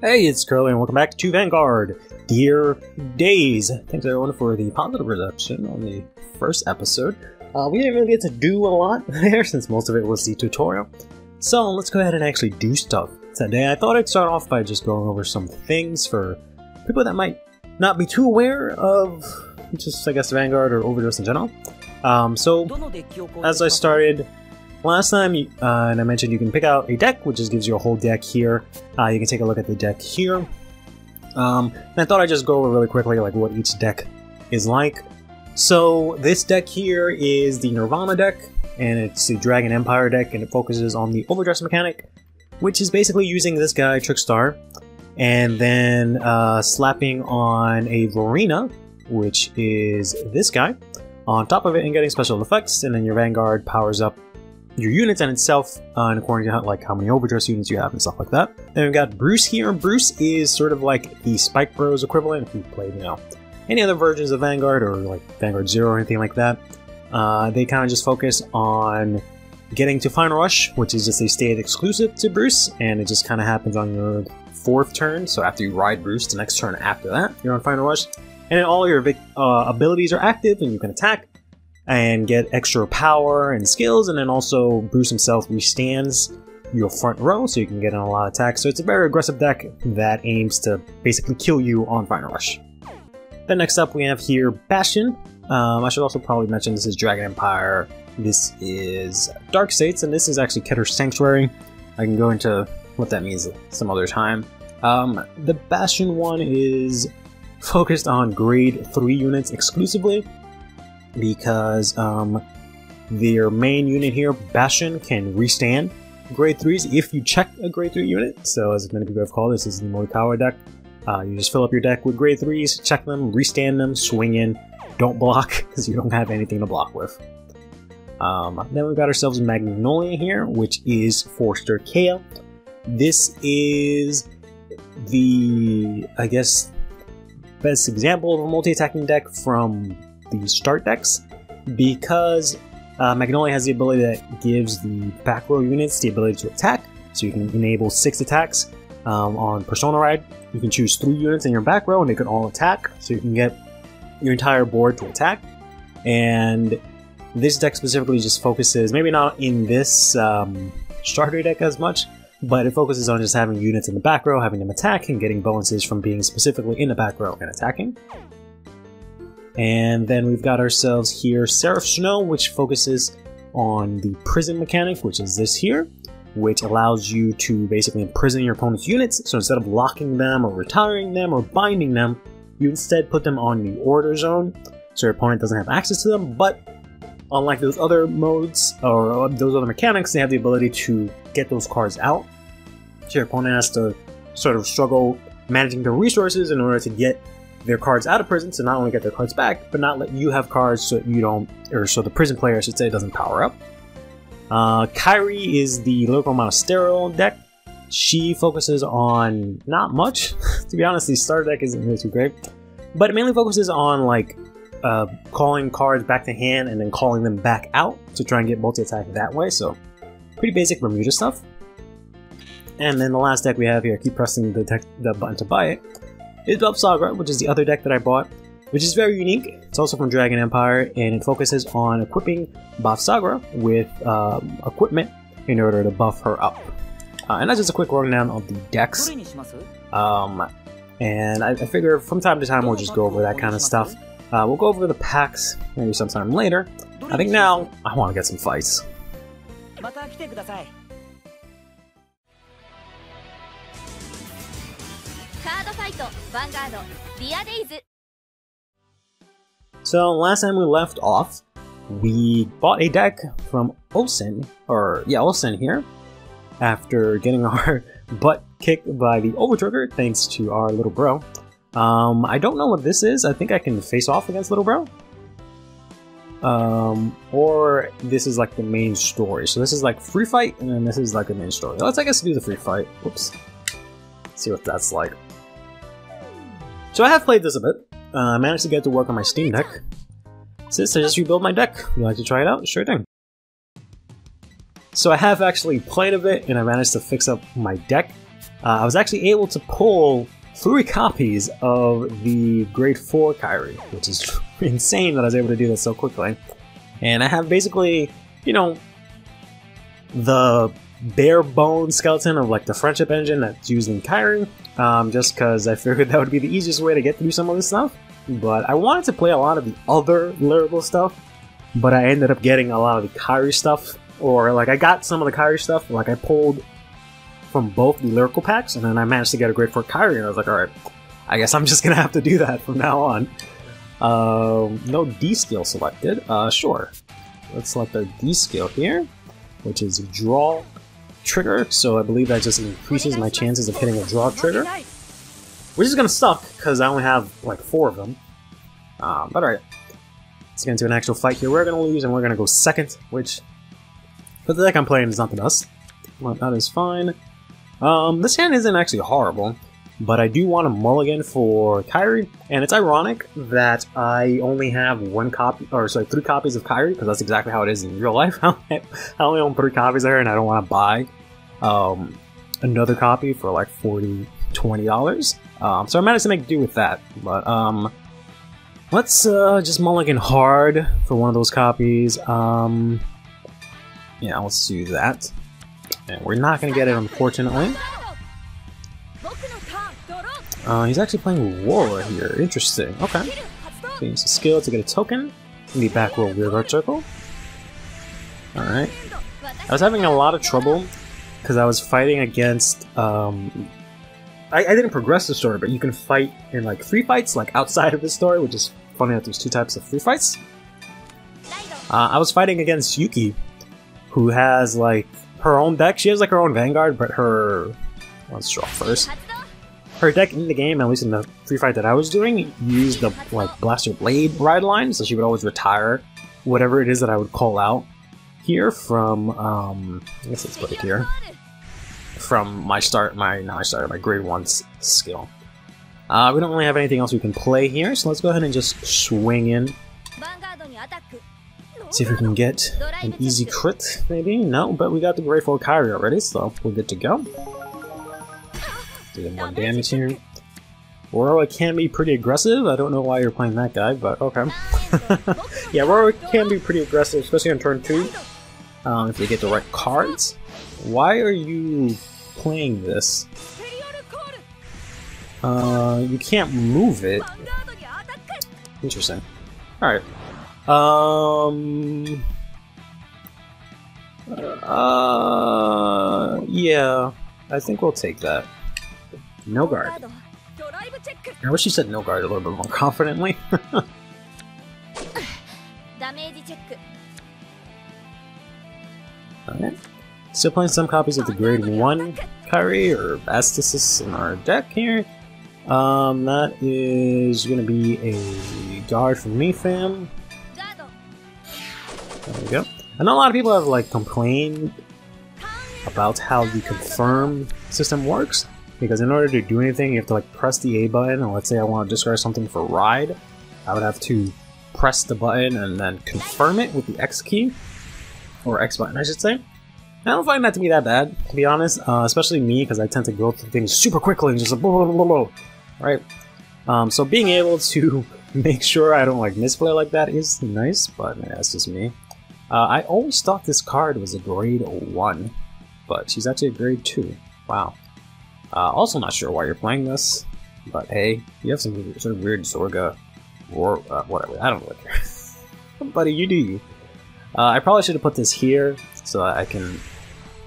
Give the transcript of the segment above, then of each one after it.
Hey, it's Curly, and welcome back to Vanguard. Dear Days, thanks everyone for the positive reception on the first episode. Uh, we didn't really get to do a lot there since most of it was the tutorial. So let's go ahead and actually do stuff. Today I thought I'd start off by just going over some things for people that might not be too aware of just I guess Vanguard or overDress in general. Um, so as I started last time, uh, and I mentioned you can pick out a deck, which just gives you a whole deck here. Uh, you can take a look at the deck here. Um, and I thought I'd just go over really quickly like what each deck is like. So this deck here is the Nirvana deck, and it's the Dragon Empire deck, and it focuses on the overdress mechanic, which is basically using this guy Trickstar, and then uh, slapping on a Verena, which is this guy, on top of it and getting special effects, and then your Vanguard powers up your units and itself, uh, and according to how, like how many overdress units you have and stuff like that. Then we've got Bruce here. Bruce is sort of like the Spike Bros equivalent if you played, you know, any other versions of Vanguard or like Vanguard Zero or anything like that. Uh, they kind of just focus on getting to Final Rush, which is just a state exclusive to Bruce, and it just kind of happens on your fourth turn. So after you ride Bruce, the next turn after that, you're on Final Rush, and then all your uh, abilities are active, and you can attack and get extra power and skills, and then also Bruce himself restands your front row, so you can get in a lot of attacks. So it's a very aggressive deck that aims to basically kill you on Final Rush. Then next up we have here Bastion. Um, I should also probably mention this is Dragon Empire. This is Dark States, and this is actually Keter's Sanctuary. I can go into what that means some other time. Um, the Bastion one is focused on grade 3 units exclusively because um, their main unit here, Bastion, can restand grade 3s if you check a grade 3 unit. So, as many people have called this, is the Morikawa deck. Uh, you just fill up your deck with grade 3s, check them, restand them, swing in, don't block because you don't have anything to block with. Um, then we've got ourselves Magnolia here, which is Stoicheia. This is the, I guess, best example of a multi-attacking deck from the start decks because uh, Magnolia has the ability that gives the back row units the ability to attack. So you can enable six attacks um, on Persona Ride. You can choose three units in your back row and they can all attack. So you can get your entire board to attack. And this deck specifically just focuses, maybe not in this um, starter deck as much, but it focuses on just having units in the back row, having them attack, and getting bonuses from being specifically in the back row and attacking. And then we've got ourselves here Seraph Snow, which focuses on the prison mechanic, which is this here, which allows you to basically imprison your opponent's units. So instead of locking them or retiring them or binding them, you instead put them on the order zone, so your opponent doesn't have access to them. But unlike those other modes or those other mechanics, they have the ability to get those cards out. So your opponent has to sort of struggle managing their resources in order to get their cards out of prison to not only get their cards back, but not let you have cards so you don't, or so the prison player, I should say, doesn't power up. Uh, Kyrie is the Lyrical Monasterio deck. She focuses on not much, to be honest. The starter deck isn't really too great, but it mainly focuses on like uh, calling cards back to hand and then calling them back out to try and get multi attack that way. So, pretty basic Bermuda stuff. And then the last deck we have here, keep pressing the, the button to buy it, is Love Sagra, which is the other deck that I bought, which is very unique. It's also from Dragon Empire, and it focuses on equipping Buff Sagra with um, equipment in order to buff her up. Uh, and that's just a quick rundown of the decks. Um, and I, I, figure from time to time we'll just go over that kind of stuff. Uh, we'll go over the packs maybe sometime later. I think now I want to get some fights. イトヴァンガードディアデイズ So last time we left off, we bought a deck from Olsen, or yeah, Olsen here, after getting our butt kicked by the Overtrigger thanks to our little bro. Um, I don't know what this is. I think I can face off against little bro. Um, or this is like the main story. So this is like free fight, and then this is like the main story. Let's I guess do the free fight. Whoops. See what that's like. So I have played this a bit. Uh, I managed to get to work on my Steam Deck. Sis, I just rebuilt my deck. You like to try it out? Sure thing. So I have actually played a bit, and I managed to fix up my deck. Uh, I was actually able to pull three copies of the Grade 4 Kyrie, which is insane that I was able to do this so quickly. And I have basically, you know, the bare bone skeleton of like the friendship engine that's used in Kyrie, um, just because I figured that would be the easiest way to get through some of this stuff. But I wanted to play a lot of the other lyrical stuff, but I ended up getting a lot of the Kyrie stuff, or like I got some of the Kyrie stuff, like I pulled from both the lyrical packs, and then I managed to get a Grade 4 Kyrie, and I was like, alright, I guess I'm just gonna have to do that from now on. Um, no D skill selected. Uh, sure. Let's select our D skill here, which is draw trigger. So I believe that just increases my chances of hitting a draw trigger, which is gonna suck because I only have like four of them. Um, but alright, let's get into an actual fight here. We're gonna lose and we're gonna go second, which for the deck I'm playing is not the best. But that is fine. Um, this hand isn't actually horrible but I do want a mulligan for Kyrie, and it's ironic that I only have one copy, or sorry, three copies of Kyrie, because that's exactly how it is in real life. I only own three copies there, and I don't want to buy um, another copy for like 40 $20. Um, so I managed to make do with that, but um, let's uh, just mulligan hard for one of those copies. Um, yeah, let's do that. And we're not going to get it, unfortunately. Uh, he's actually playing Wara here. Interesting. Okay. So he uses a skill to get a token in the back row rearguard circle. Alright. I was having a lot of trouble because I was fighting against. Um, I, I didn't progress the story, but you can fight in like free fights, like outside of the story, which is funny that there's two types of free fights. Uh, I was fighting against Yuki, who has like her own deck. She has like her own Vanguard, but her. Let's draw first her deck in the game, at least in the free fight that I was doing, used the like Blaster Blade ride line, so she would always retire whatever it is that I would call out here from um I guess let's put it here. From my start my not my start, my grade one skill. Uh, we don't really have anything else we can play here, so let's go ahead and just swing in. See if we can get an easy crit, maybe? No, but we got the Grade 4 Kyrie already, so we're good to go. Do more damage here. Roro can be pretty aggressive. I don't know why you're playing that guy, but okay. yeah, Roro can be pretty aggressive, especially on turn 2. Um, if you get the right cards. Why are you playing this? Uh, you can't move it. Interesting. Alright. Um... Uh... Yeah. I think we'll take that. No guard. I wish you said no guard a little bit more confidently. Alright. Still playing some copies of the grade 1 Kyrie or Bastisis in our deck here. Um, that is to be a guard from me, fam. There we go. I know a lot of people have like complained about how the confirm system works because in order to do anything, you have to like press the A button, and let's say I want to discard something for ride, I would have to press the button and then confirm it with the X key, or X button, I should say. I don't find that to be that bad, to be honest, uh, especially me, because I tend to go through things super quickly and just like, blah, blah, blah, blah, right? Um, so being able to make sure I don't like misplay like that is nice, but yeah, that's just me. Uh, I always thought this card was a grade 1, but she's actually a grade 2. Wow. Uh, also not sure why you're playing this, but hey, you have some sort of weird Zorga or uh, whatever. I don't really care. Buddy, you do you. Uh, I probably should have put this here so I can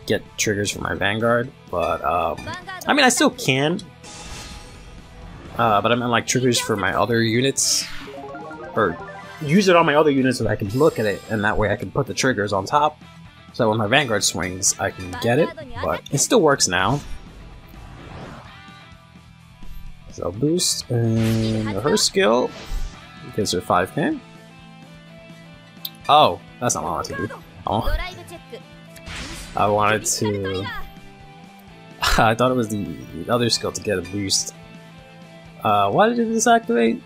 get triggers for my Vanguard, but um, I mean I still can. Uh, but I meant like triggers for my other units, or use it on my other units so that I can look at it, and that way I can put the triggers on top. So that when my Vanguard swings, I can get it, but it still works now. So boost and her skill gives her 5k. Oh, that's not what I wanted to do. Oh. I wanted to... I thought it was the, the other skill to get a boost. Uh, why did it disactivate?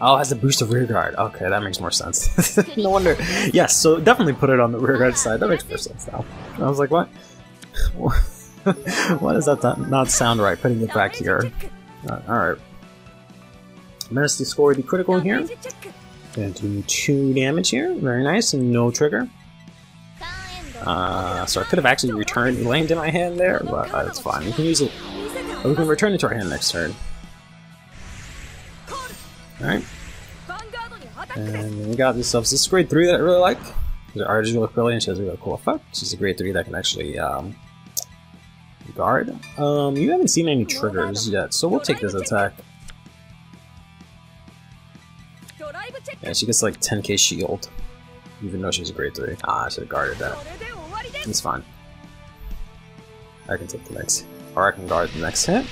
Oh, it has a boost of rear guard. Okay, that makes more sense. no wonder. Yes, so definitely put it on the rear guard side. That makes more sense now. I was like, what? Why does that not- sound right? Putting it back here. Uh, Alright. Managed to score the critical here. Gonna do two damage here. Very nice. No trigger. Uh, so I could have actually returned Elaine to my hand there, but uh, it's fine. We can use it. We can return it to our hand next turn. Alright. And we got ourselves this grade 3 that I really like. The art is really brilliant, she has a really cool effect. She's a grade 3 that can actually um, guard. Um, you haven't seen any triggers yet, so we'll take this attack. And she gets like 10k shield, even though she's a grade 3. Ah, I should have guarded that. It's fine. I can take the next, or I can guard the next hit.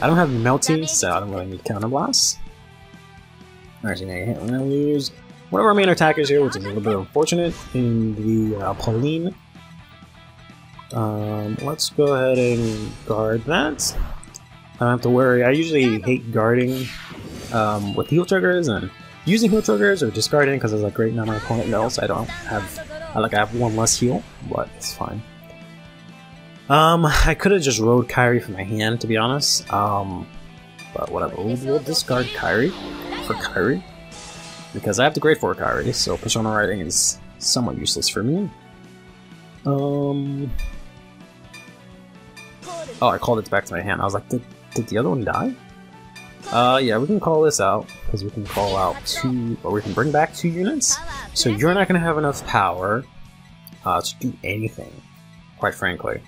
I don't have melty, so I don't really need counterblast. Alright, so hit. We're gonna lose one of our main attackers here, which is a little bit unfortunate in the uh, Pauline. Um, let's go ahead and guard that. I don't have to worry. I usually hate guarding um, with heal triggers and using heal triggers or discarding because there's a great number of opponent mills. I don't have, I, like I have one less heal, but it's fine. Um, I could have just rode Kyrie from my hand to be honest. Um, but whatever. We'll, discard Kyrie for Kyrie because I have the grade for Kyrie, so Persona Riding is somewhat useless for me. Um. Oh, I called it back to my hand. I was like, did, did the other one die? Uh, yeah, we can call this out because we can call out two, or we can bring back two units. So you're not going to have enough power uh, to do anything, quite frankly.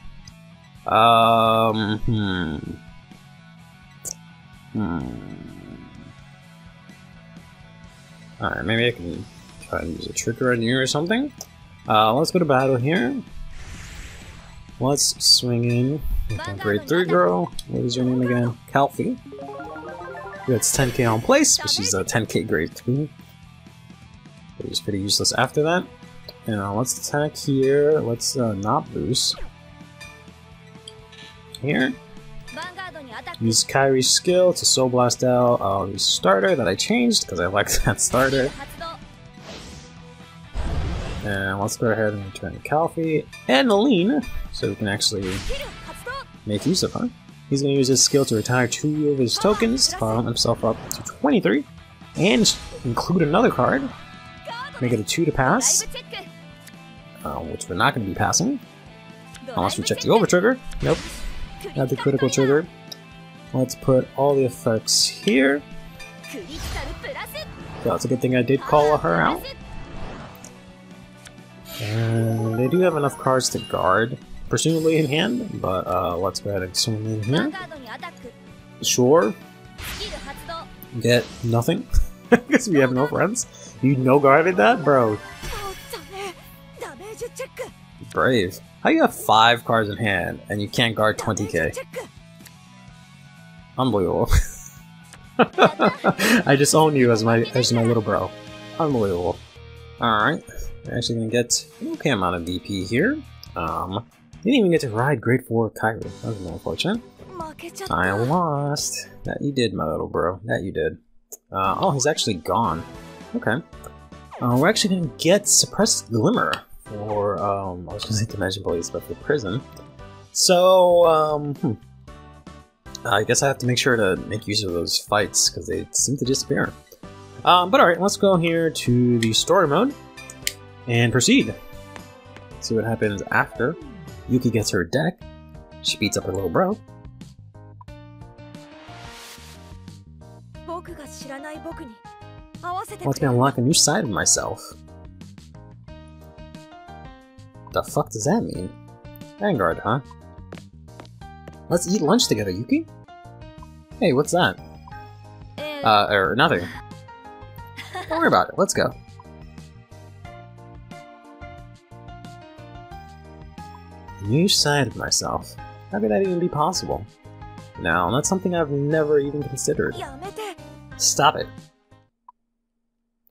Um, hmm. Hmm. Alright, maybe I can try and use a trigger on you or something. Uh, let's go to battle here. Let's swing in with grade 3 girl. What is your name again? Calfee. That's 10k on place, which she's a 10k grade 3. Which pretty useless after that. And uh, let's attack here, let's uh, not boost. Here. Use Kyrie's skill to Soul Blast out um, starter that I changed, because I like that starter. And let's go ahead and return Kalfi and Aline, so we can actually make use of her. He's going to use his skill to retire two of his tokens to farm himself up to 23, and include another card, make it a 2 to pass, uh, which we're not going to be passing, unless we check the over trigger. Nope, not the critical trigger. Let's put all the effects here. That's a good thing I did call her out. And they do have enough cards to guard presumably in hand, but uh, let's go ahead and zoom in here. Sure. Get nothing, because we have no friends. You no guarded that, bro. Brave. How you have five cards in hand and you can't guard 20k? Unbelievable. I just own you as my as my little bro. Unbelievable. Alright. We're actually gonna get an okay amount of DP here. Um didn't even get to ride Grade 4 Kyrie. That was more fortunate. I lost. That you did, my little bro. That you did. Uh, oh, he's actually gone. Okay. Uh, we're actually going to get Suppressed Glimmer for, um, I was going to say Dimension Police, but for prison. So, um, hmm. I guess I have to make sure to make use of those fights, because they seem to disappear. Um, but alright, let's go here to the story mode and proceed. See what happens after. Yuki gets her deck. She beats up her little bro. Wants me to unlock a new side of myself. The fuck does that mean? Vanguard, huh? Let's eat lunch together, Yuki? Hey, what's that? Eh. Uh, or nothing. Don't worry about it, let's go. new side of myself. How could that even be possible? Now, that's something I've never even considered. Stop it.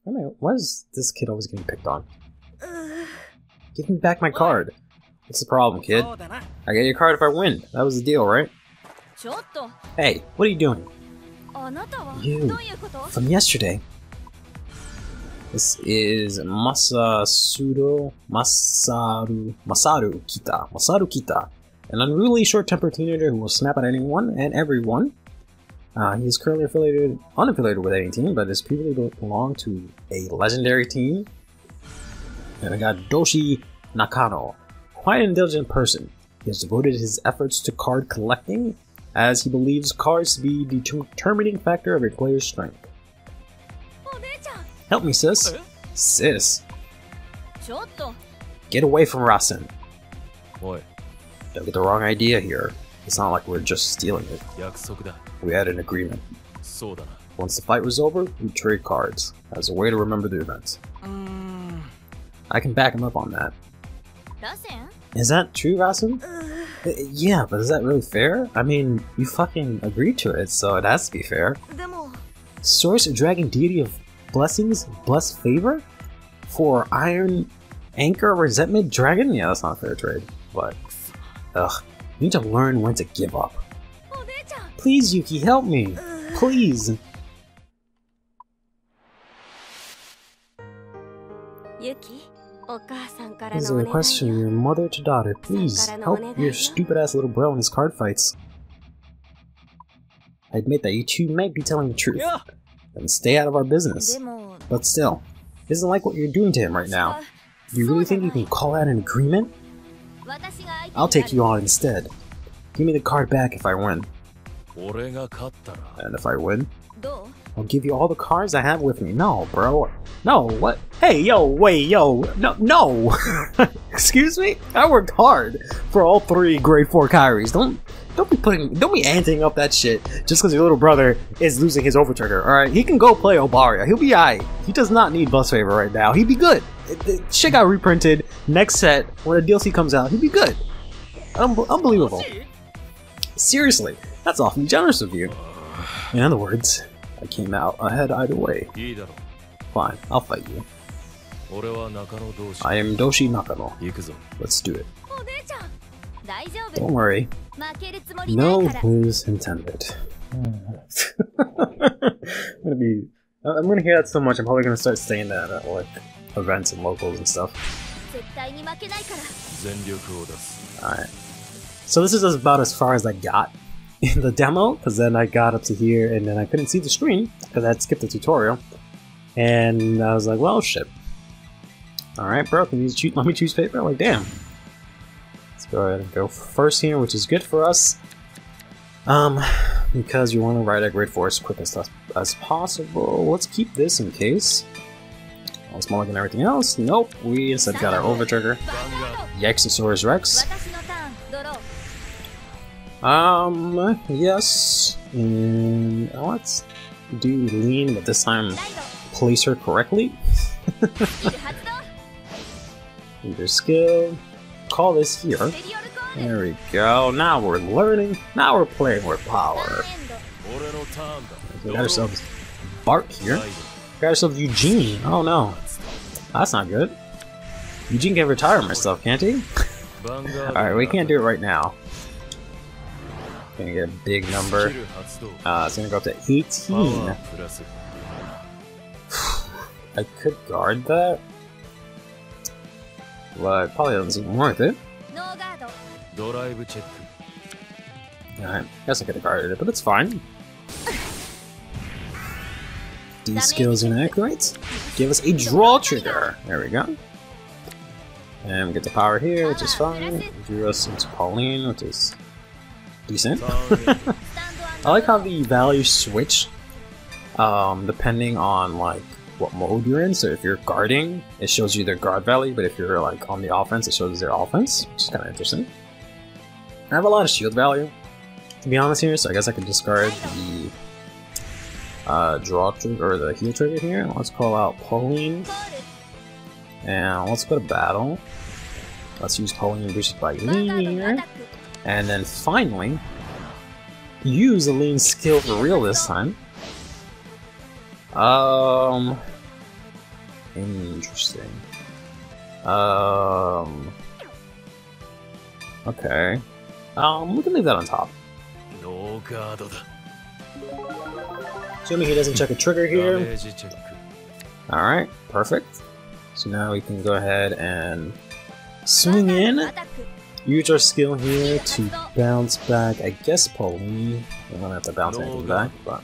Why is this kid always getting picked on? Give me back my card. What's the problem, kid? I get your card if I win. That was the deal, right? Hey, what are you doing? You, from yesterday. This is Masasudo Masaru Masaru Kita. Masaru Kita. An unruly short-tempered teenager who will snap at anyone and everyone. Uh, he is currently affiliated, unaffiliated with any team, but has previously belonged to a legendary team. And I got Doshi Nakano, quite an intelligent person. He has devoted his efforts to card collecting, as he believes cards to be the determining factor of a player's strength. Help me, sis. Sis. Get away from Rasen. Boy. Don't get the wrong idea here. It's not like we're just stealing it. We had an agreement. Once the fight was over, we trade cards as a way to remember the event. I can back him up on that. Rasen? Is that true, Rasen? Uh, yeah, but is that really fair? I mean, you fucking agreed to it, so it has to be fair. Source, of dragon deity of Blessings, Blessfavor for Iron Anchor Resentment Dragon? Yeah, that's not fair trade, but ugh. You need to learn when to give up. Please, Yuki, help me. Please. This is a request from your mother to daughter. Please, help your stupid ass little bro in his card fights. I admit that you two might be telling the truth. And stay out of our business. But still, isn't like what you're doing to him right now. Do you really think you can call out an agreement? I'll take you on instead. Give me the card back if I win. And if I win, I'll give you all the cards I have with me. No, bro. No, what? Hey, yo, wait, yo. No, no. Excuse me? I worked hard for all three grade 4 Kyries. Don't don't be putting, don't be anting up that shit just because your little brother is losing his overtrigger. All right, he can go play Obaria. He'll be alright. He does not need Blessfavor right now. He'd be good. It, it, shit got reprinted. Next set, when the DLC comes out, he'd be good. Un unbelievable. Seriously, that's awfully generous of you. In other words, I came out ahead either way. Fine, I'll fight you. I am Doshi Nakano. Let's do it. Don't worry. No who's intended. I'm gonna be. I'm gonna hear that so much. I'm probably gonna start saying that at like events and locals and stuff. Alright. So this is about as far as I got in the demo, because then I got up to here and then I couldn't see the screen because I had skipped the tutorial. And I was like, well, shit. Alright, bro, can you choose, let me choose paper? I'm like, damn. Let's go ahead and go first here, which is good for us. Um, because you want to ride a grade 4s as quick as, as possible. Let's keep this in case. Well, it's more than everything else. Nope, we instead got our Overtrigger. Yaxosaurus Rex. Um, yes. And let's do lean, but this time place her correctly. Your skill call this here. There we go. Now we're learning. Now we're playing with power. We got ourselves Baro here. We got ourselves Eugene. Oh no. That's not good. Eugene can retire myself, can't he? Alright, we can't do it right now. Gonna get a big number. Uh, it's gonna go up to 18. I could guard that. Like, probably doesn't worth it. Alright, guess I could have guarded it, but it's fine. D skills inaccurate. Give us a draw trigger. There we go. And we get the power here, which is fine. Drew us into Pauline, which is decent. I like how the values switch um, depending on like what mode you're in. So if you're guarding, it shows you their guard value, but if you're like on the offense, it shows their offense, which is kind of interesting. I have a lot of shield value, to be honest here, so I guess I can discard the uh, draw trigger or the heal trigger here. Let's call out Pauline, and let's go to battle. Let's use Pauline boosted by Lean here, and then finally use the Lean skill for real this time. Um, interesting. Um, okay. Um, we can leave that on top. No guard. Assuming he doesn't check a trigger here. All right, perfect. So now we can go ahead and swing in. Use our skill here to bounce back. I guess Pauline. We're gonna have to bounce anything back, but.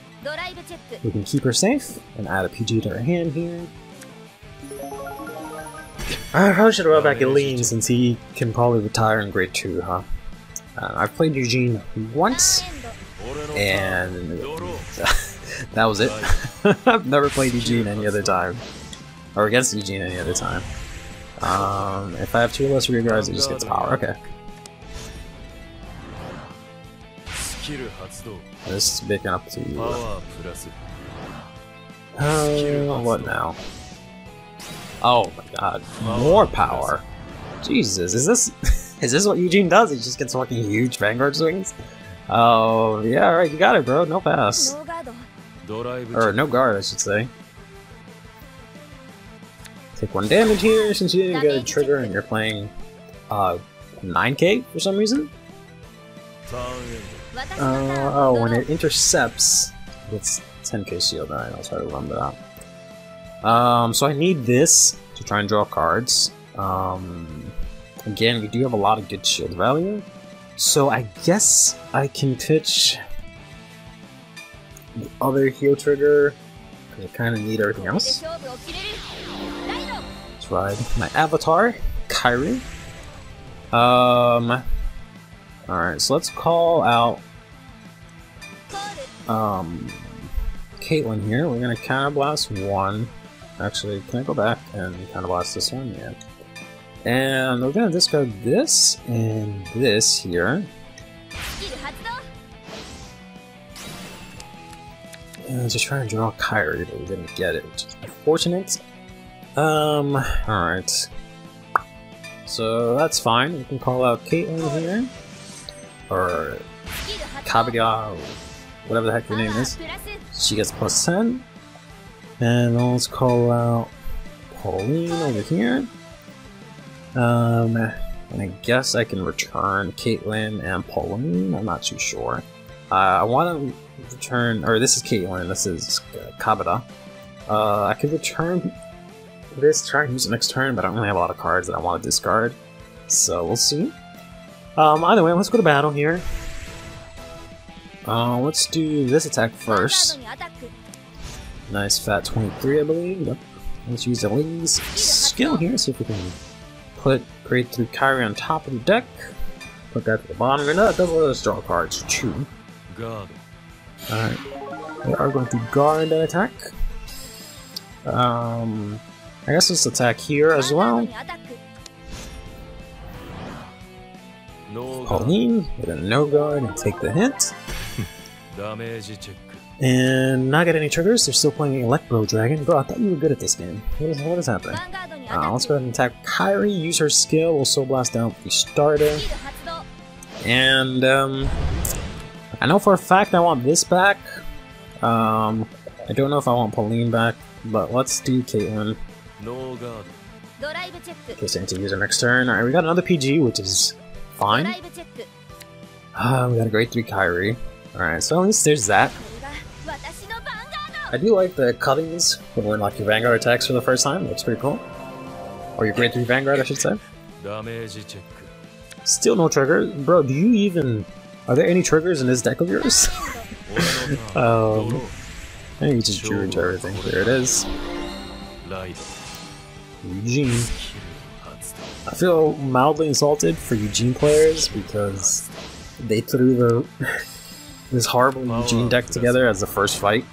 We can keep her safe and add a PG to her hand here. I probably should roll back back lean since he can probably retire in grade 2, huh? Uh, I've played Eugene once, and that was it. I've never played Eugene any other time, or against Eugene any other time. Um, if I have two less rear guards, it just gets power. Okay. This is big enough to... Uh, what now? Oh my god, more power! Jesus, is this is this what Eugene does? He just gets fucking huge Vanguard swings? Oh, yeah, right, you got it, bro. No pass. Or no guard, I should say. Take one damage here since you didn't get a trigger and you're playing uh, 9k for some reason. Uh, oh, when it intercepts, it's 10k shield. Alright, I'll try to run that. Um, so I need this to try and draw cards. Um, again, we do have a lot of good shield value. So I guess I can pitch the other heal trigger. I kind of need everything else. Let's my avatar, Kyrie. Um, Alright, so let's call out um, Caitlyn here. We're going to Counter Blast one. Actually, can I go back and counterblast this one? Yeah. And we're going to discard this and this here. And to trying to draw Kyrie, but we didn't get it, which is unfortunate. Um, alright. So that's fine. We can call out Caitlyn here or Kabiga, whatever the heck your name is, she gets plus 10. And let's call out Pauline over here. Um, and I guess I can return Caitlyn and Pauline, I'm not too sure. Uh, I want to return, or this is Caitlyn, this is uh, Kabada. Uh, I can return this turn, use it next turn, but I don't really have a lot of cards that I want to discard. So we'll see. Um, either way, let's go to battle here. Uh, let's do this attack first. Nice fat 23, I believe. Yep. Let's use the Ling's skill here, see if we can put create the Kyrie on top of the deck. Put that to the bottom, and uh, that does let us draw cards, too. Alright. We are going to guard that attack. Um, I guess let's attack here as well. Pauline with a no guard and take the hint. and not get any triggers, they're still playing Electro Dragon. Bro, I thought you were good at this game. What is, what is happening? Uh, let's go ahead and attack Kyrie, use her skill, we'll Soul Blast down the starter. And um, I know for a fact I want this back. Um, I don't know if I want Pauline back, but let's do Caitlyn. No. Okay, Santa use her next turn. Alright, we got another PG, which is fine. Uh, we got a grade 3 Kyrie. Alright, so at least there's that. I do like the cuttings when we unlock your Vanguard attacks for the first time. Looks pretty cool. Or your grade 3 Vanguard, I should say. Still no trigger. Bro, do you even... Are there any triggers in this deck of yours? um, I think you just drew into everything. There it is. Eugene. I feel mildly insulted for Eugene players because they threw this horrible oh, Eugene deck together as the first fight.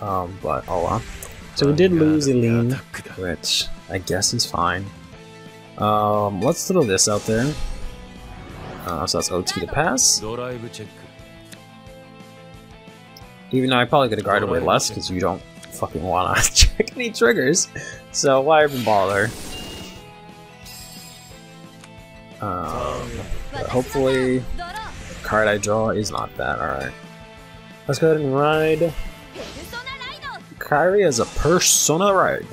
Um, but oh well. So we did lose Eileen, which I guess is fine. Um, let's throw this out there. Uh, so that's OT to pass. Even though I probably could have guarded away less because you don't fucking want to check any triggers. So why even bother? Um, hopefully, the card I draw is not that. Alright. Let's go ahead and ride. Kyrie as a Persona Ride.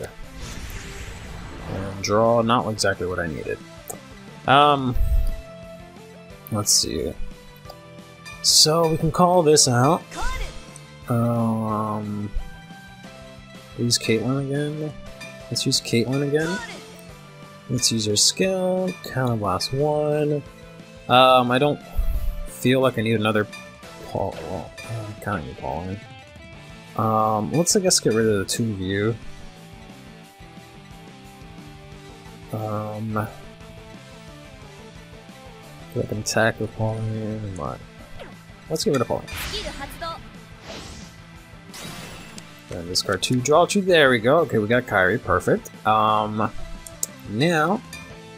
And draw not exactly what I needed. Um, let's see. So we can call this out. Um, use Caitlyn again. Let's use Caitlyn again. Let's use our skill. Counterblast one. Um, I don't feel like I need another Paul. Well, I kind of Pauline. Um, let's I guess get rid of the two of Um, I can attack with Pauline or. Let's get rid of Pauline. Then discard two, draw two. There we go. Okay, we got Kyrie. Perfect. Um. Now,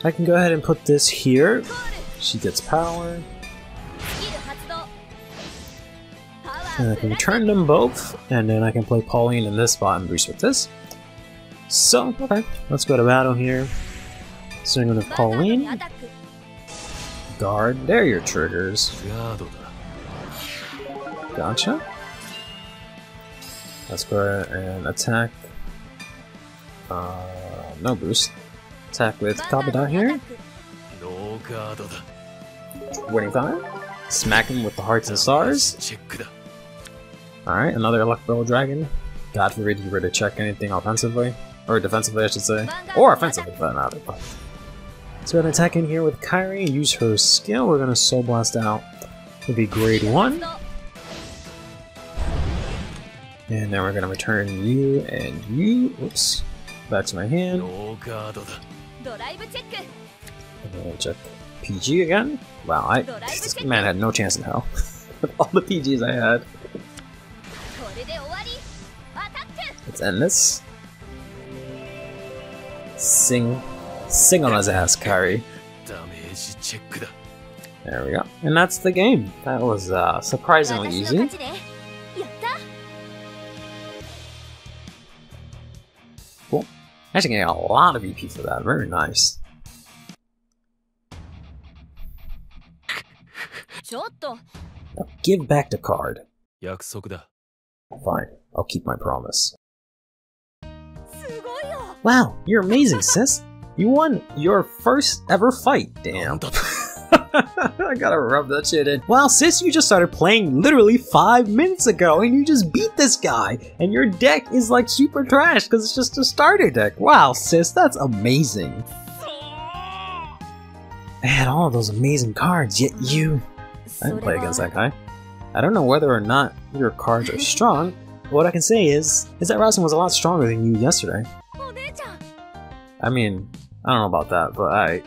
I can go ahead and put this here. She gets power. And I can return them both, and then I can play Pauline in this spot and boost with this. So, okay, let's go to battle here. So I'm Pauline. Guard, there are your triggers. Gotcha. Let's go and attack. Uh, no boost. Attack with Kabada here. Winning time. Smack him with the hearts and stars. Alright, another Electro Dragon. God forbid you were to check anything offensively. Or defensively, I should say. Or offensively, for that matter. So we're gonna attack in here with Kyrie, use her skill, we're gonna Soul Blast out Would be grade 1. And then we're gonna return you and you, oops, back to my hand drive check PG again? Wow, I this man had no chance in hell. all the PGs I had. Let's end this. Sing. Sing on his ass, Kari. There we go. And that's the game. That was uh, surprisingly easy. Actually getting a lot of EP for that. Very nice. ちょっと Now give back the card. 約束だ Fine. I'll keep my promise. すごいよ Wow, you're amazing, sis. You won your first ever fight. なん Damn. I gotta rub that shit in. Well, sis, you just started playing literally five minutes ago and you just beat this guy, and your deck is like super trash because it's just a starter deck. Wow, sis, that's amazing. I had all those amazing cards, yet you. I didn't play against that guy. I don't know whether or not your cards are strong. what I can say is, is that Rosin was a lot stronger than you yesterday. Oh, I mean, I don't know about that, but I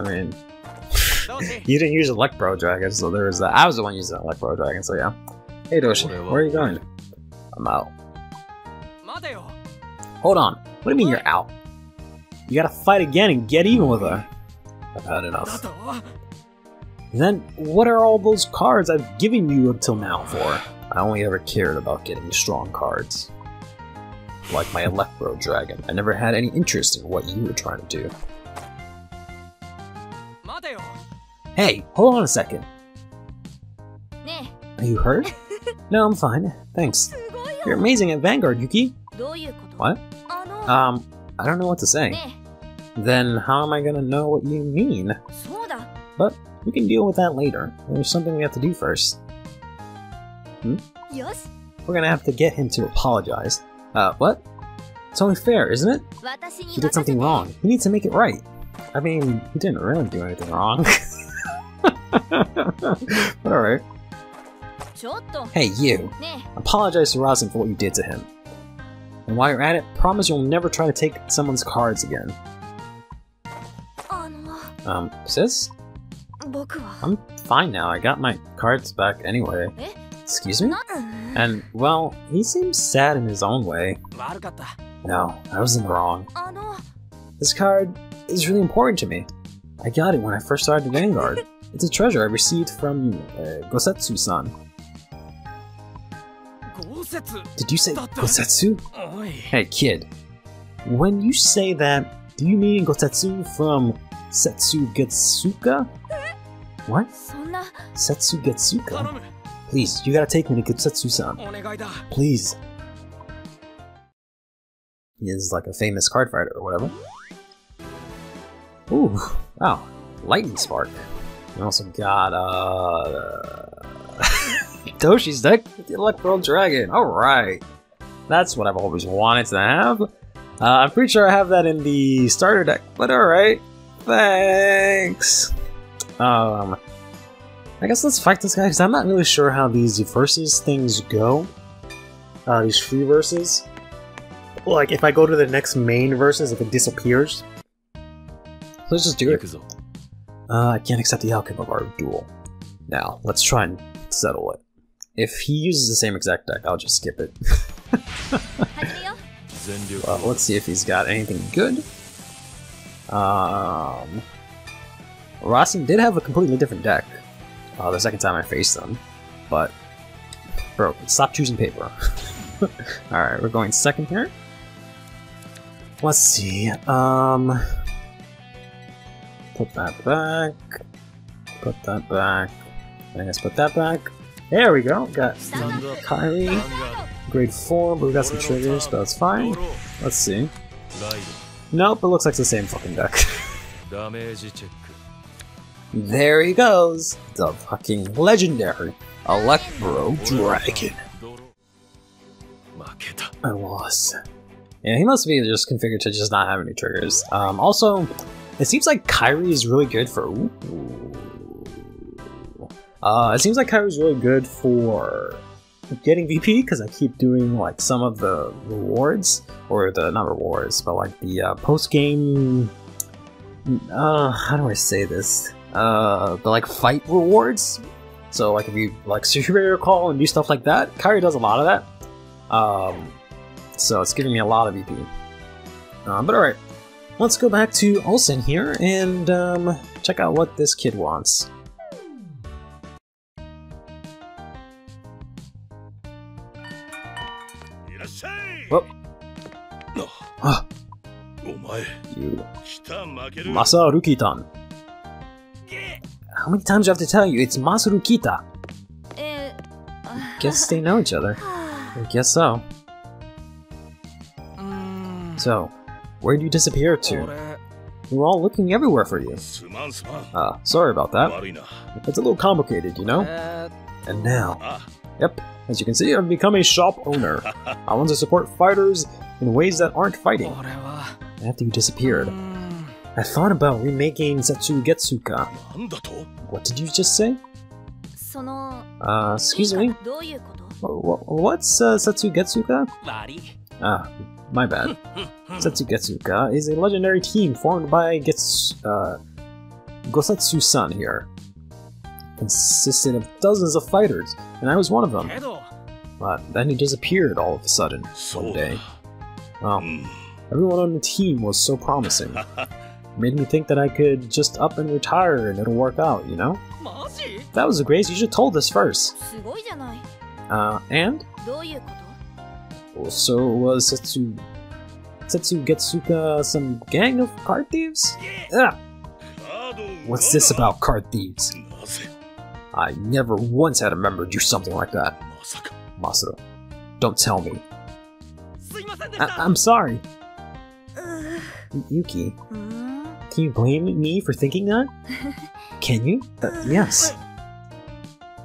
I mean, you didn't use a Electro Dragon, so there was that. I was the one using an Electro Dragon, so yeah. Hey, Doshi, where are you going? I'm out. Hold on. What do you mean you're out? You gotta fight again and get even with her. I've had enough. Then what are all those cards I've given you up till now for? I only ever cared about getting strong cards. Like my Electro Dragon, I never had any interest in what you were trying to do. Hey, hold on a second. Are you hurt? no, I'm fine. Thanks. You're amazing at Vanguard, Yuki. What? Um, I don't know what to say. Then how am I gonna know what you mean? But we can deal with that later. There's something we have to do first. Hmm? Yes? We're gonna have to get him to apologize. Uh, what? It's only fair, isn't it? He did something wrong. He needs to make it right. I mean, he didn't really do anything wrong. Alright. Hey, you. Apologize to Rosin for what you did to him. And while you're at it, promise you'll never try to take someone's cards again. Um, sis? I'm fine now, I got my cards back anyway. Excuse me? And, well, he seems sad in his own way. No, I was in the wrong. This card is really important to me. I got it when I first started Vanguard. It's a treasure I received from uh, Gosetsu-san. Did you say Gosetsu? Hey kid, when you say that, do you mean Gosetsu from Setsugetsuka? What? Setsugetsuka? Please, you gotta take me to Gosetsu-san. Please. He is like a famous card fighter or whatever. Ooh, wow. Lightning Spark. We also got, uh... Toshi's deck with the Electro Dragon. Alright. That's what I've always wanted to have. Uh, I'm pretty sure I have that in the starter deck, but alright. Thanks. Um, I guess let's fight this guy, because I'm not really sure how these verses things go. Uh, these free verses. Like, if I go to the next main verses, if it disappears. Let's just do it. Yakuza. Uh, I can't accept the outcome of our duel. Now, let's try and settle it. If he uses the same exact deck, I'll just skip it. well, let's see if he's got anything good. Um, Rasen did have a completely different deck uh, the second time I faced them, but bro, stop choosing paper. All right, we're going second here. Let's see. Um, Put that back. Put that back. And let's put that back. There we go. Got Kyrie. Grade 4, but we got some triggers, but that's fine. Let's see. Nope, it looks like the same fucking deck. there he goes. The fucking legendary Electro Dragon. I lost. Yeah, he must be just configured to just not have any triggers. Um, also, it seems like Kyrie is really good for. Uh, it seems like Kyrie's really good for getting VP because I keep doing like some of the rewards, or the not rewards, but like the uh, post game. Uh, how do I say this? Uh, the like fight rewards. So like if you like superior call and do stuff like that, Kyrie does a lot of that. Um, so it's giving me a lot of VP. Um, but alright, Let's go back to Olsen here and um, check out what this kid wants. Ah. Masaru Kitan. How many times do I have to tell you? It's Masaru Kita. I eh, guess they know each other. Uh, I guess so. Mm. So, Where'd you disappear to? We were all looking everywhere for you. Ah, uh, sorry about that. It's a little complicated, you know? And now... Yep, as you can see, I've become a shop owner. I want to support fighters in ways that aren't fighting. After you disappeared, I thought about remaking Setsu Getsuka. What did you just say? Uh, excuse me? What's uh, Setsu Getsuka? Ah, my bad. Setsugetsuka is a legendary team formed by Gets, uh, Gosatsu-san here. Consisted of dozens of fighters, and I was one of them. But then he disappeared all of a sudden, one day. Hmm. Well, everyone on the team was so promising. Made me think that I could just up and retire and it'll work out, you know? That was a grace, you should have told us first. Uh, and? So was Setsu... Setsu Getsuka some gang of card thieves? Yeah. What's this about card thieves? I never once had a member do something like that. Masaru, don't tell me. I am sorry. Yuki, can you blame me for thinking that? Can you? Uh, yes.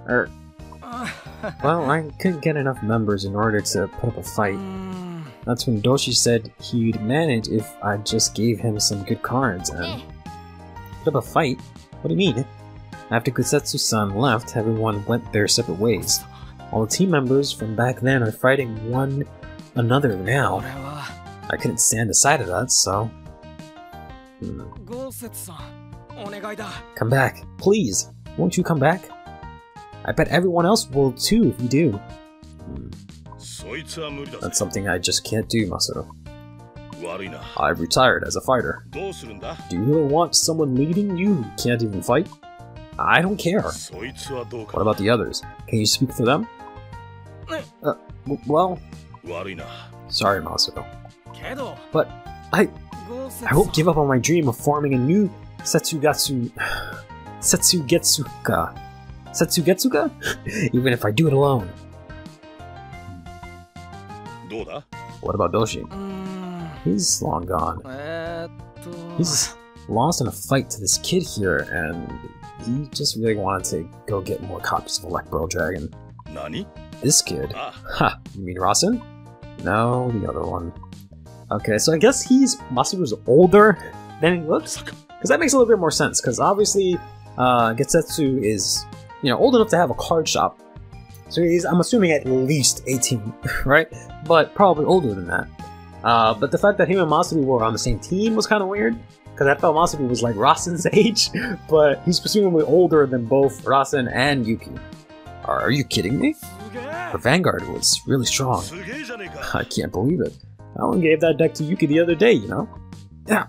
Er, well, I couldn't get enough members in order to put up a fight. That's when Doshi said he'd manage if I just gave him some good cards and... Eh. Put up a fight? What do you mean? After Kusetsu-san left, everyone went their separate ways. All the team members from back then are fighting one another now. I couldn't stand the sight of that, so... Hmm. Come back, please! Won't you come back? I bet everyone else will too if you do. That's something I just can't do, Masaru. I've retired as a fighter. Do you really want someone leading you who can't even fight? I don't care. What about the others? Can you speak for them? Uh, well... Sorry, Masaru. But I... I won't give up on my dream of forming a new Setsugatsu... Setsugetsuka Satsugetsuga? Even if I do it alone. What about Doshi? He's long gone. He's lost in a fight to this kid here, and he just really wanted to go get more copies of Electro Dragon. Nani? This kid? Ah. Ha, you mean Rasen? No, the other one. Okay, so I guess he's Masakura's older than he looks? Because that makes a little bit more sense, because obviously uh, Getsetsu is you know, old enough to have a card shop. So he's, I'm assuming, at least 18, right? But probably older than that. Uh, but the fact that him and Masabi were on the same team was kind of weird, because I thought Masabi was like Rasen's age, but he's presumably older than both Rasen and Yuki. Are you kidding me? Her Vanguard was really strong. I can't believe it. I only gave that deck to Yuki the other day, you know? Yeah.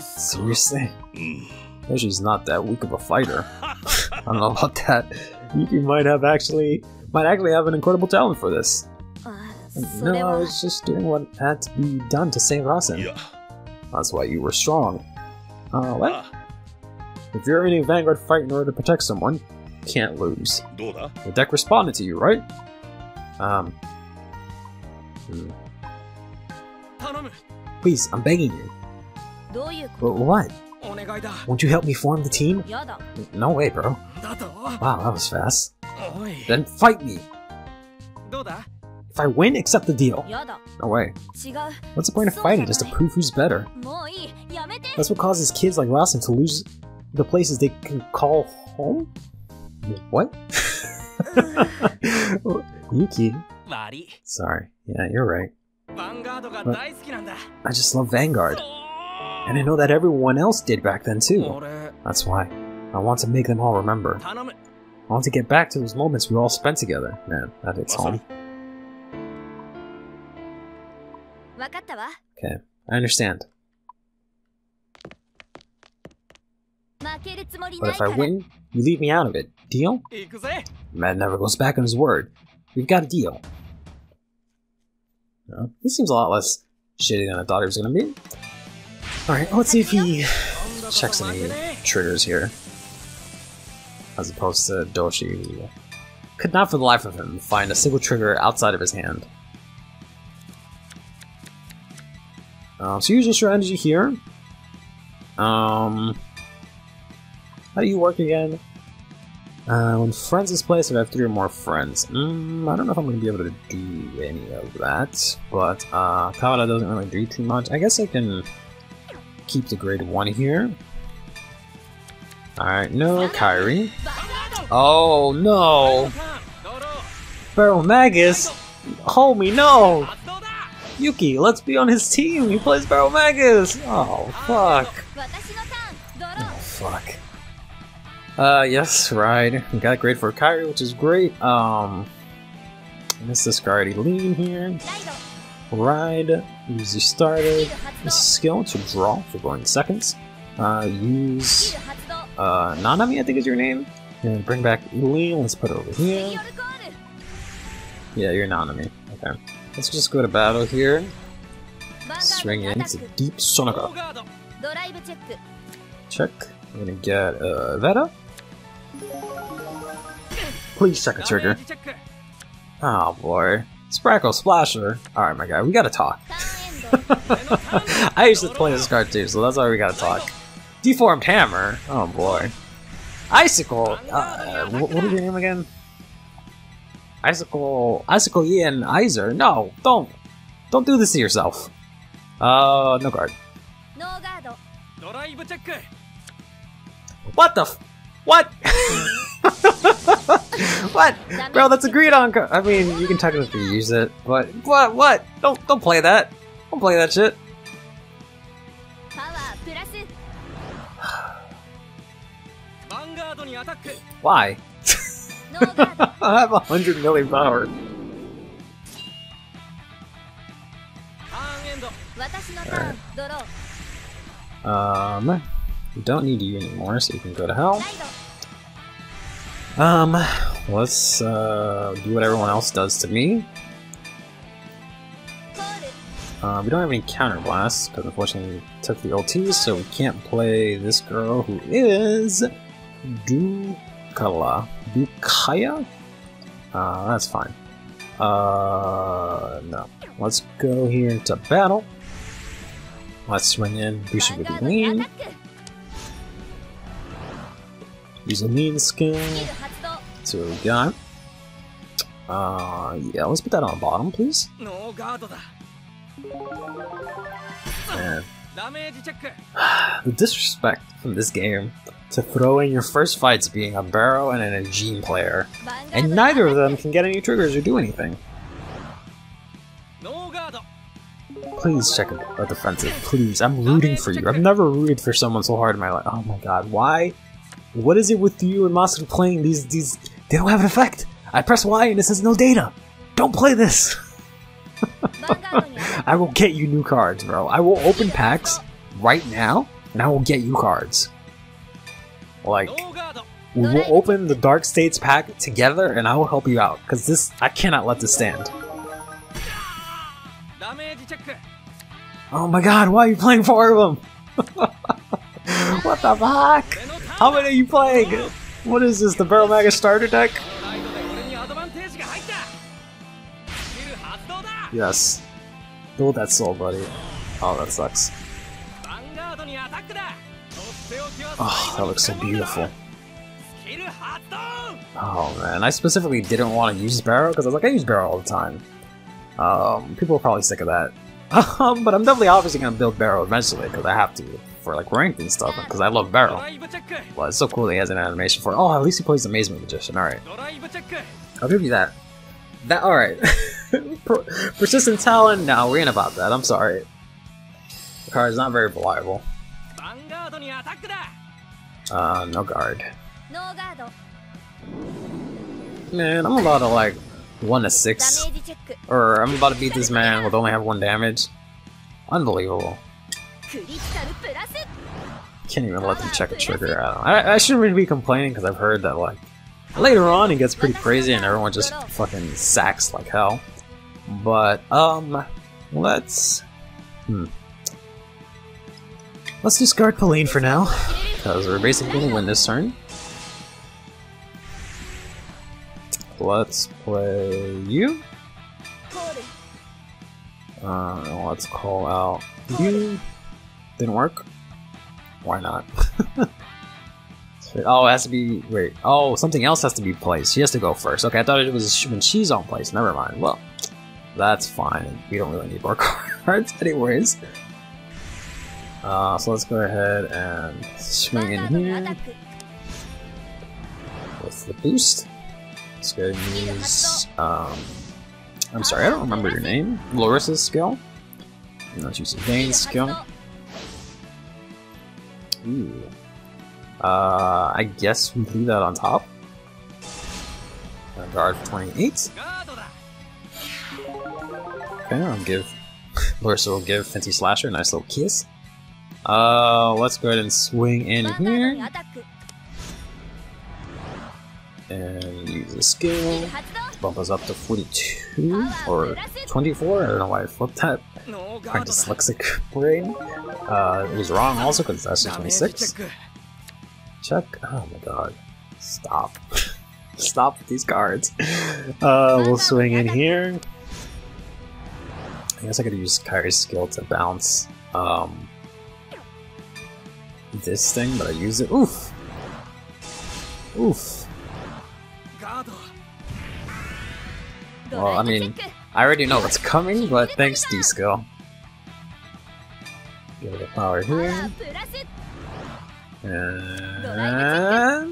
Seriously? Hmm. She's not that weak of a fighter. I don't know about that. You, you might have actually might actually have an incredible talent for this. No, I was just doing what had to be done to save Rasen. Yeah. That's why you were strong. Uh, what? Uh. If you're in a Vanguard fight in order to protect someone, can't lose. The deck responded to you, right? Um. Hmm. Please, I'm begging you. But what? Won't you help me form the team? No way, bro. Wow, that was fast. Then fight me! If I win, accept the deal. No way. What's the point of fighting just to prove who's better? That's what causes kids like Rasen to lose the places they can call home? What? Yuki. Sorry. Yeah, you're right. But I just love Vanguard. And I know that everyone else did back then too. That's why I want to make them all remember. I want to get back to those moments we all spent together. Man, that hits home. Okay, I understand. But if I win, you leave me out of it. Deal? Man never goes back on his word. We've got a deal. No, he seems a lot less shitty than I thought he was gonna be. Alright, let's see if he checks any triggers here. As opposed to Doshi, could not for the life of him find a single trigger outside of his hand. Um, so use your strategy here. Um, how do you work again? Uh, when friends is placed, I have three or more friends. Mm, I don't know if I'm going to be able to do any of that, but uh, Kawada doesn't really do too much. I guess I can keep the grade 1 here. Alright, no Kyrie. Oh no! Feral Magus? Homie, no! Yuki, let's be on his team! He plays Feral Magus! Oh, fuck. Oh, fuck. Uh, yes, right. We got grade for Kyrie, which is great. Um, I missed this guy lean here. Ride, use your starter skill to draw for going seconds. Uh, use uh, Nanami, I think is your name. And bring back Lee, let's put it over here. Yeah, you're Nanami. Okay. Let's just go to battle here. Swing into Deep Sonika. Check. I'm gonna get uh, Veta. Please check a trigger. Oh boy. Sprackle Splasher. Alright, my guy, we gotta talk. I used to play this card too, so that's why we gotta talk. Deformed Hammer. Oh boy. Icicle. Uh, what, what is your name again? Icicle. Icicle Ian Iser. No, don't. Don't do this to yourself. Uh, no guard. What the f? What? what? Bro, that's agreed on. I mean, you can technically use it, but what? What? Don't don't play that. Don't play that shit. Why? I have a hundred million power. Right. Um, we don't need you anymore, so you can go to hell. Um, let's uh, do what everyone else does to me. Uh, we don't have any counter blasts because unfortunately we took the ulti, so we can't play this girl who is Dukala. Dukaya? Uh, that's fine. Uh, no. Let's go here into battle. Let's swing in. We should be lean. Use a skin. So we got. Uh, yeah, let's put that on bottom, please. Man. the disrespect from this game to throw in your first fights being a Baro and an Eugene player, and neither of them can get any triggers or do anything. Please check a defensive, please. I'm rooting for you. I've never rooted for someone so hard in my life. Oh my god, why what is it with you and Master playing these? These they don't have an effect. I press Y and it says no data. Don't play this. I will get you new cards, bro. I will open packs right now and I will get you cards. Like, we will open the Dark States pack together and I will help you out because this, I cannot let this stand. Oh my god, why are you playing four of them? what the fuck? How many are you playing? What is this, the Baromagus starter deck? Yes. Build that soul, buddy. Oh, that sucks. Oh, that looks so beautiful. Oh man, I specifically didn't want to use Baro because I was like, I use Baro all the time. Um, people are probably sick of that. Um, but I'm definitely obviously going to build Baro eventually because I have to for like ranked and stuff because I love Baro. Well, it's so cool that he has an animation for it. Oh, at least he plays Amazement Magician. All right, I'll give you that. That all right. persistent Talon. No, we ain't about that. I'm sorry. The card is not very reliable. Uh, no guard. Man, I'm about to like one to six, or I'm about to beat this man with only have one damage. Unbelievable. Can't even let them check a trigger. I, don't, I, I shouldn't really be complaining because I've heard that like later on it gets pretty crazy and everyone just fucking sacks like hell. But um, let's hmm. Let's discard Pauline for now because we're basically gonna win this turn. Let's play you. Uh, let's call out you. Didn't work? Why not? oh, it has to be... Wait. Oh, something else has to be placed. She has to go first. Okay, I thought it was when she's on place. Never mind. Well, that's fine. We don't really need more cards anyways. Uh, so let's go ahead and swing in here. With the boost. Let's go use... Um, I'm sorry, I don't remember your name. Loris's skill. Let's use Vane's skill. Ooh. Uh, I guess we do that on top. Guard for 28. Okay, I'll give... Larissa will give Fenty Slasher a nice little kiss. Uh, let's go ahead and swing in here. And use the skill. Bump us up to 42, or 24, I don't know why I flipped that my dyslexic brain. Uh, it was wrong also because that's just 26. Check. Oh my god. Stop. Stop with these cards. Uh, we'll swing in here. I guess I could use Kyrie's skill to bounce um, this thing, but I use it. Oof! Oof! Well, I mean, I already know what's coming, but thanks, D-Skill. Give it a power here. And... Uh,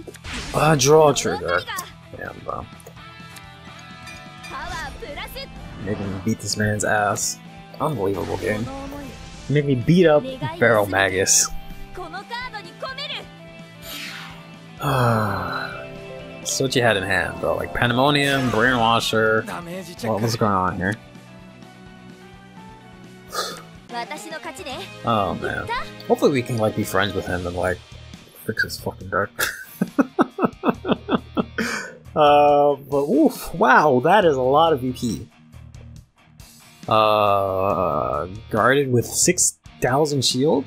a draw trigger. Damn, bro. Make me beat this man's ass. Unbelievable game. Make me beat up Baromagus. Ah. That's what you had in hand, though. Like Pandemonium, Brainwasher. What was going on here? oh man. Hopefully we can like be friends with him and like fix his fucking dark. uh, but oof, wow, that is a lot of VP. Uh, guarded with 6,000 shield?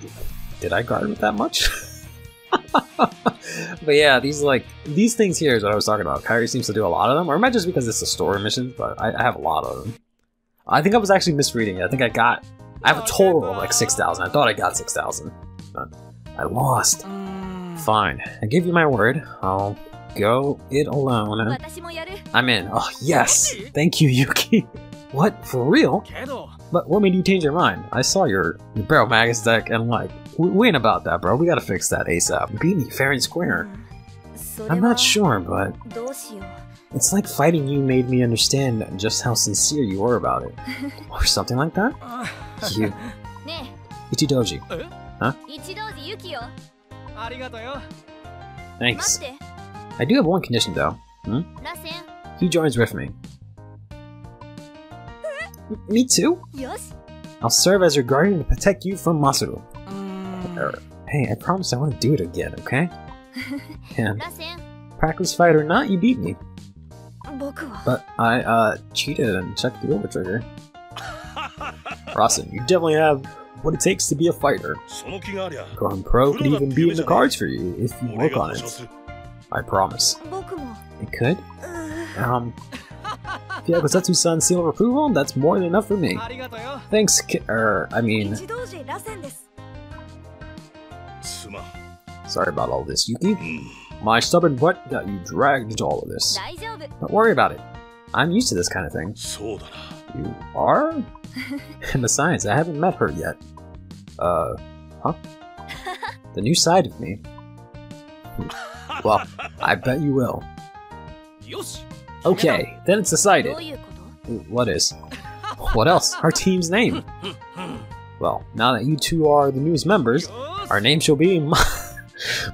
Did I guard with that much? but yeah, these like these things here is what I was talking about. Kyrie seems to do a lot of them, or it might just because it's a story mission, but I, I have a lot of them. I think I was actually misreading it. I think I got I have a total of like six thousand. I thought I got six thousand. I lost. Mm. Fine. I give you my word. I'll go it alone. I'm in. Oh yes! Thank you, Yuki. What? For real? But what made you change your mind? I saw your, your Baromagus deck and like we, ain't about that, bro. We gotta fix that ASAP. Beat me fair and square. I'm not sure, but... It's like fighting you made me understand just how sincere you were about it. or something like that? You... Ichidoji. Eh? Huh? Thanks. I do have one condition, though. Hmm? He joins with me. M me too? I'll serve as your guardian to protect you from Masaru. Error. Hey, I promise I want to do it again, okay? And Practice fight or not, you beat me. But I, uh, cheated and checked the over trigger. Rasen, you definitely have what it takes to be a fighter. Gohan Pro could even be in the cards for you if you work on it. I promise. It could? Um, Yeah, you have Kozetsu-san's seal of approval, that's more than enough for me. Thanks, er, I mean... Sorry about all this, Yuki. My stubborn butt got you dragged into all of this. Don't worry about it. I'm used to this kind of thing. You are? and besides, I haven't met her yet. Uh, huh? The new side of me. Well, I bet you will. Okay, then it's decided. What is? What else? Our team's name. Well, now that you two are the newest members, our name shall be...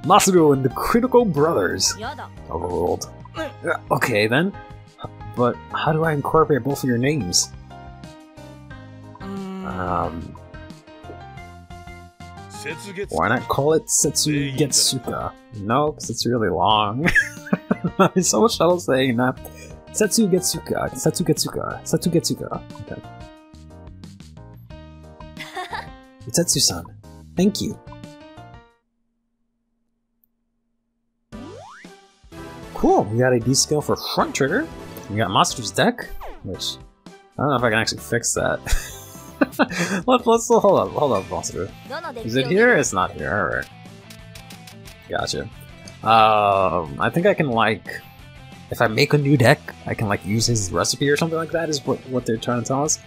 Masaru and the Critical Brothers. Overruled. Okay then. But how do I incorporate both of your names? Mm. Um. Why not call it Setsu Getsuka? No, because it's really long. So much trouble saying that. Setsu Getsuka, Setsu Getsuka, Setsu Getsuka. Okay. Setsu-san, thank you. we got a D skill for front trigger. We got monsters deck, which I don't know if I can actually fix that. Let, us hold up, hold up, monster. Is it here? It's not here. All right. Gotcha. Um, I think I can like, if I make a new deck, I can like use his recipe or something like that. Is what what they're trying to tell us.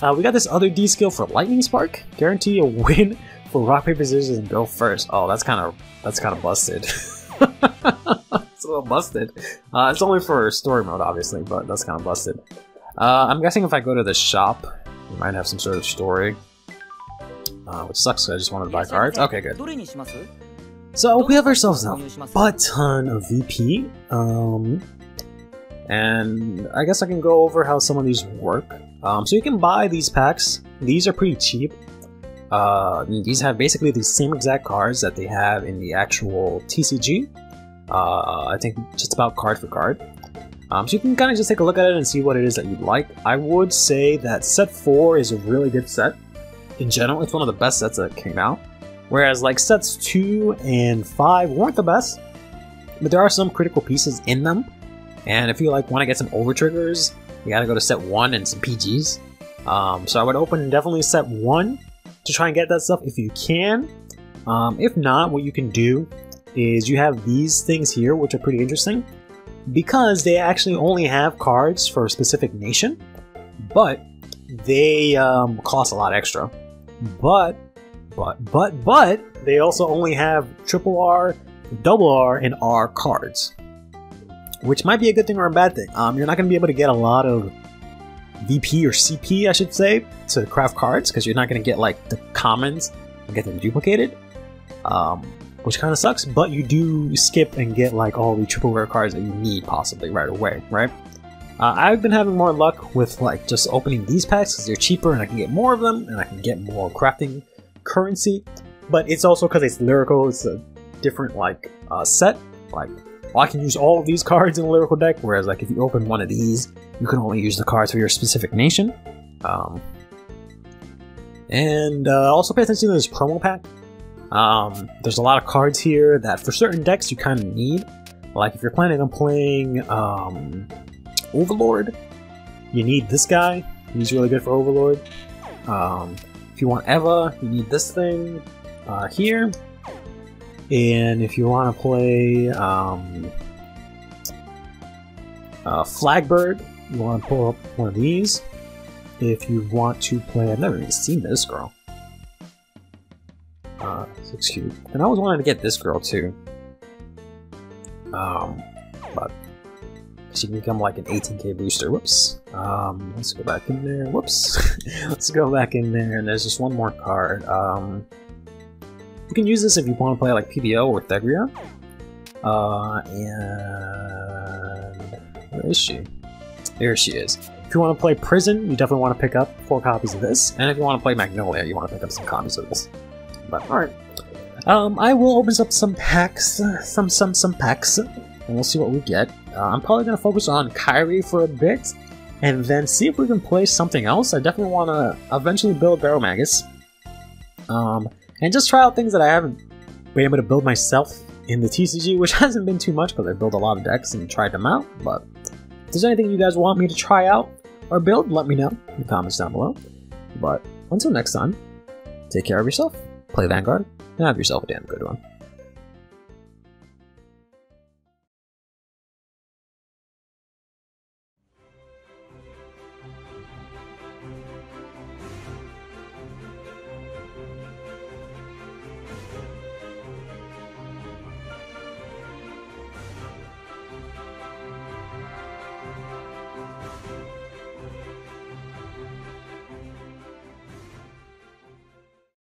Uh, we got this other D skill for lightning spark. Guarantee a win for rock paper scissors and go first. Oh, that's kind of that's kind of busted. a little busted. Uh, it's only for story mode, obviously, but that's kind of busted. Uh, I'm guessing if I go to the shop, we might have some sort of story. Uh, which sucks, I just wanted to buy cards. Okay, good. So, we have ourselves a butt ton of VP. Um, and I guess I can go over how some of these work. Um, so you can buy these packs. These are pretty cheap. Uh, these have basically the same exact cards that they have in the actual TCG. Uh, I think just about card for card. Um, so you can kind of just take a look at it and see what it is that you'd like. I would say that set 4 is a really good set. In general, it's one of the best sets that came out. Whereas like sets 2 and 5 weren't the best, but there are some critical pieces in them. And if you like want to get some over triggers, you gotta go to set 1 and some PGs. Um, so I would open definitely set 1 to try and get that stuff if you can. Um, if not, what you can do is you have these things here, which are pretty interesting because they actually only have cards for a specific nation, but they um, cost a lot extra. But, but, but, but they also only have triple R, double R, and R cards, which might be a good thing or a bad thing. Um, you're not going to be able to get a lot of VP or CP, I should say, to craft cards because you're not going to get like the commons and get them duplicated. Um, which kind of sucks, but you do skip and get like all the triple rare cards that you need possibly right away, right? Uh, I've been having more luck with like just opening these packs because they're cheaper and I can get more of them and I can get more crafting currency. But it's also because it's lyrical, it's a different like uh, set. Like, well, I can use all of these cards in a lyrical deck, whereas like if you open one of these, you can only use the cards for your specific nation. Um, and uh, also pay attention to this promo pack. Um, there's a lot of cards here that for certain decks you kind of need. Like if you're planning on playing um, Overlord, you need this guy. He's really good for Overlord. Um, if you want Eva, you need this thing uh, here. And if you want to play um, uh, Flagburg, you want to pull up one of these. If you want to play, I've never even seen this girl. Looks cute. And I always wanted to get this girl too. Um, but she can become like an 18k booster. Whoops. Um, let's go back in there. Whoops. let's go back in there. And there's just one more card. Um, you can use this if you want to play like PBO or Thegria. Uh, and where is she? There she is. If you want to play Prison, you definitely want to pick up four copies of this. And if you want to play Magnolia, you want to pick up some copies of this. But alright. Um, I will open up some packs, uh, some some some packs, and we'll see what we get. Uh, I'm probably gonna focus on Kyrie for a bit, and then see if we can play something else. I definitely want to eventually build Baromagus, um, and just try out things that I haven't been able to build myself in the TCG, which hasn't been too much because I built a lot of decks and tried them out. But if there's anything you guys want me to try out or build, let me know in the comments down below. But until next time, take care of yourself, play Vanguard, have yourself a damn good one.